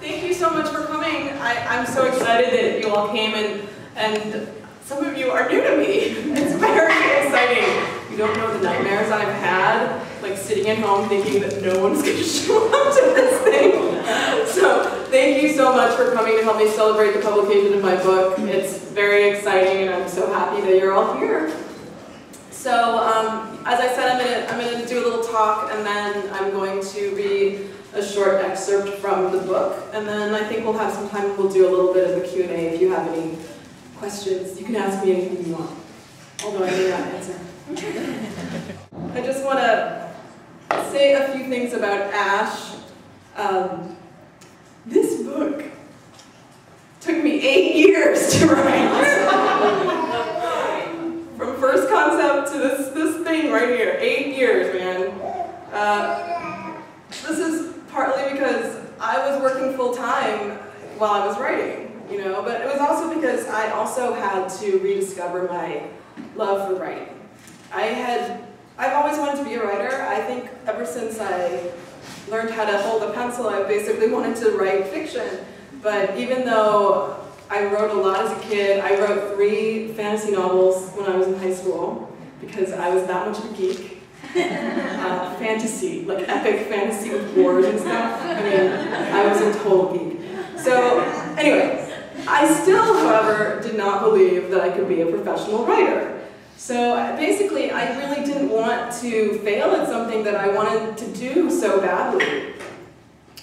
thank you so much for coming. I, I'm so excited that you all came and, and some of you are new to me. It's very exciting. You don't know the nightmares I've had, like sitting at home thinking that no one's going to show up to this thing. So thank you so much for coming to help me celebrate the publication of my book. It's very exciting and I'm so happy that you're all here. So um, as I said, I'm going to I'm to do a little talk and then I'm going to read a short excerpt from the book and then I think we'll have some time we'll do a little bit of a Q&A if you have any questions. You can ask me anything you want, although I may not answer. I just want to say a few things about Ash. Um, this book took me eight years to write. From first concept to this, this thing right here, eight years, man. Uh, this is partly because I was working full time while I was writing, you know, but it was I also had to rediscover my love for writing. I had, I've always wanted to be a writer. I think ever since I learned how to hold a pencil, I basically wanted to write fiction. But even though I wrote a lot as a kid. I wrote three fantasy novels when I was in high school because I was that much of a geek. Uh, fantasy, like epic fantasy with wars and stuff. I mean, I was a total geek. So, anyway, I still, however, did not believe that I could be a professional writer. So basically, I really didn't want to fail at something that I wanted to do so badly.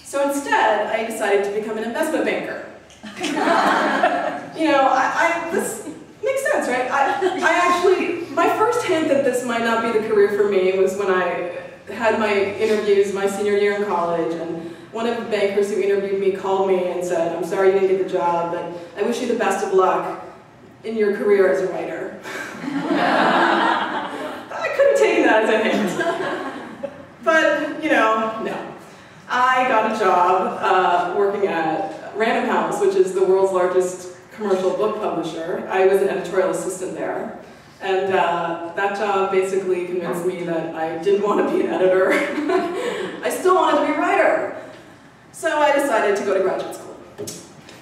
So instead, I decided to become an investment banker. you know, I, I, this makes sense, right? I, I actually, my first hint that this might not be the career for me was when I had my interviews my senior year in college, and one of the bankers who interviewed me called me and said, I'm sorry you didn't get the job, but I wish you the best of luck in your career as a writer. I couldn't take that as a hint. But, you know, no. I got a job uh, working at Random House, which is the world's largest commercial book publisher. I was an editorial assistant there. And uh, that job basically convinced me that I didn't want to be an editor. I still wanted to be a writer. So I decided to go to graduate school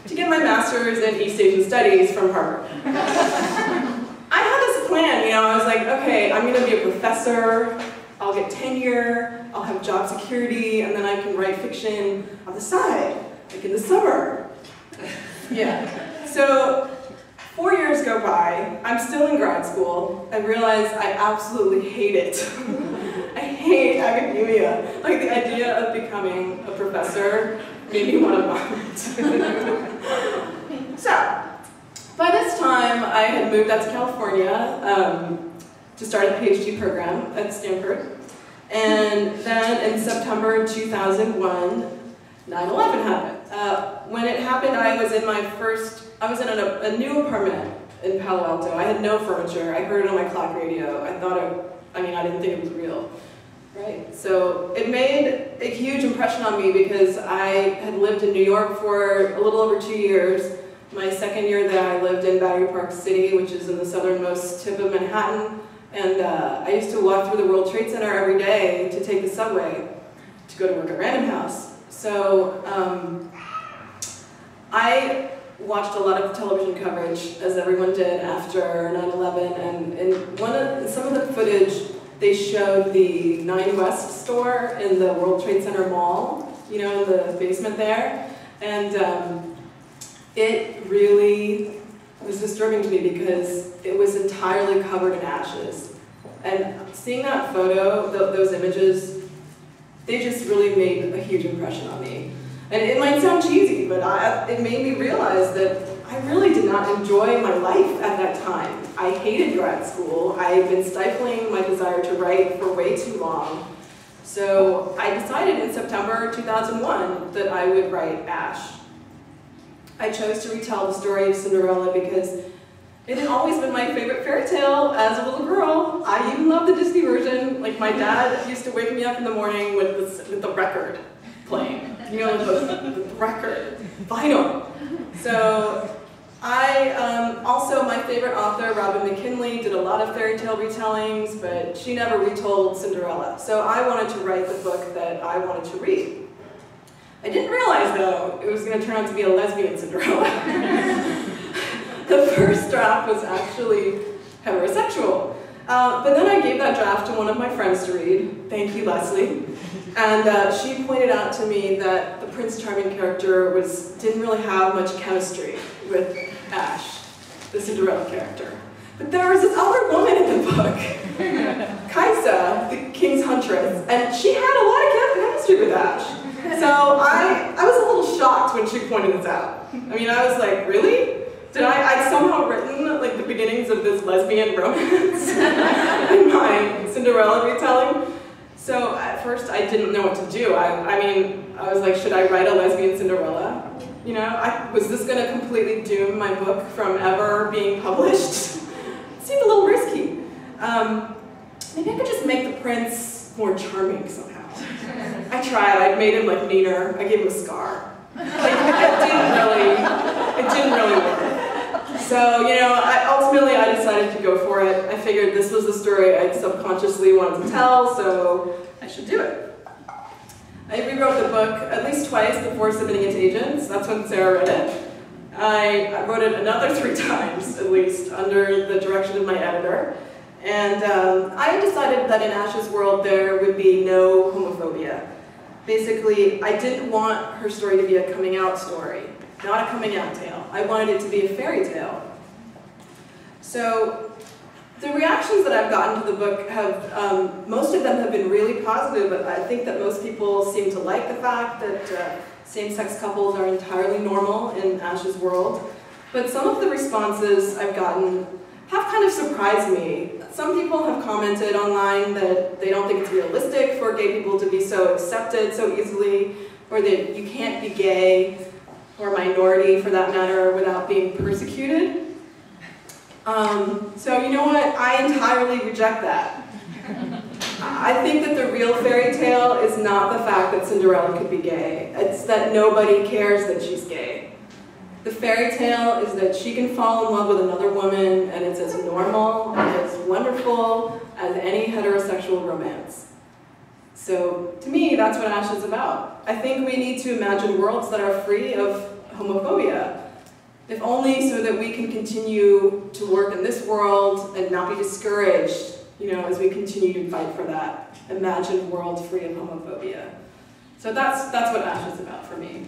to get my master's in East Asian Studies from Harvard. I had this plan, you know, I was like, okay, I'm gonna be a professor, I'll get tenure, I'll have job security, and then I can write fiction on the side, like in the summer. yeah. So four years go by, I'm still in grad school, I realize I absolutely hate it. Hate academia. Like the idea of becoming a professor made me want to vomit. so, by this time I had moved out to California um, to start a PhD program at Stanford. And then in September 2001, 9-11 happened. Uh, when it happened, I was in my first, I was in a, a, new apartment in Palo Alto. I had no furniture. I heard it on my clock radio. I thought it, I mean, I didn't think it was real. Right, so it made a huge impression on me because I had lived in New York for a little over two years. My second year there, I lived in Battery Park City, which is in the southernmost tip of Manhattan. And uh, I used to walk through the World Trade Center every day to take the subway to go to work at Random House. So um, I watched a lot of television coverage, as everyone did after 9-11, and, and one of, some of the footage they showed the Nine West store in the World Trade Center Mall, you know, in the basement there. And um, it really was disturbing to me because it was entirely covered in ashes. And seeing that photo, th those images, they just really made a huge impression on me. And it might sound cheesy, but I, it made me realize that I really did not enjoy my life at that time. I hated grad school. I had been stifling my desire to write for way too long. So I decided in September 2001 that I would write Ash. I chose to retell the story of Cinderella because it had always been my favorite fairy tale as a little girl. I even loved the Disney version. Like my dad used to wake me up in the morning with the, with the record playing. You know, the, the record, vinyl. So I um, also, my favorite author, Robin McKinley, did a lot of fairy tale retellings, but she never retold Cinderella. So I wanted to write the book that I wanted to read. I didn't realize, though, it was going to turn out to be a lesbian Cinderella. the first draft was actually heterosexual. Uh, but then I gave that draft to one of my friends to read. Thank you, Leslie. And uh, she pointed out to me that the Prince Charming character was didn't really have much chemistry with Ash, the Cinderella character. But there was this other woman in the book, Kaisa, the king's huntress, and she had a lot of chemistry with Ash. So I, I was a little shocked when she pointed this out. I mean, I was like, really? Did I, I somehow written like the beginnings of this lesbian romance in my Cinderella retelling? So at first I didn't know what to do. I, I mean, I was like, should I write a lesbian Cinderella? You know, I, was this gonna completely doom my book from ever being published? it seemed a little risky. Um, maybe I could just make the prince more charming somehow. I tried, I made him like meaner, I gave him a scar. Like, it didn't really, it didn't really work. So, you know, I, ultimately I decided to go for it. I figured this was the story I subconsciously wanted to tell, so I should do it. I rewrote the book at least twice before submitting it to agents. That's when Sarah read it. I wrote it another three times, at least, under the direction of my editor. And um, I decided that in Ash's world there would be no homophobia. Basically, I didn't want her story to be a coming out story not a coming out tale. I wanted it to be a fairy tale. So the reactions that I've gotten to the book have, um, most of them have been really positive, but I think that most people seem to like the fact that uh, same-sex couples are entirely normal in Ash's world. But some of the responses I've gotten have kind of surprised me. Some people have commented online that they don't think it's realistic for gay people to be so accepted so easily, or that you can't be gay or minority for that matter, without being persecuted. Um, so you know what? I entirely reject that. I think that the real fairy tale is not the fact that Cinderella could be gay. It's that nobody cares that she's gay. The fairy tale is that she can fall in love with another woman and it's as normal and as wonderful as any heterosexual romance. So to me, that's what Ash is about. I think we need to imagine worlds that are free of homophobia, if only so that we can continue to work in this world and not be discouraged, you know, as we continue to fight for that imagined world free of homophobia. So that's, that's what Ash is about for me.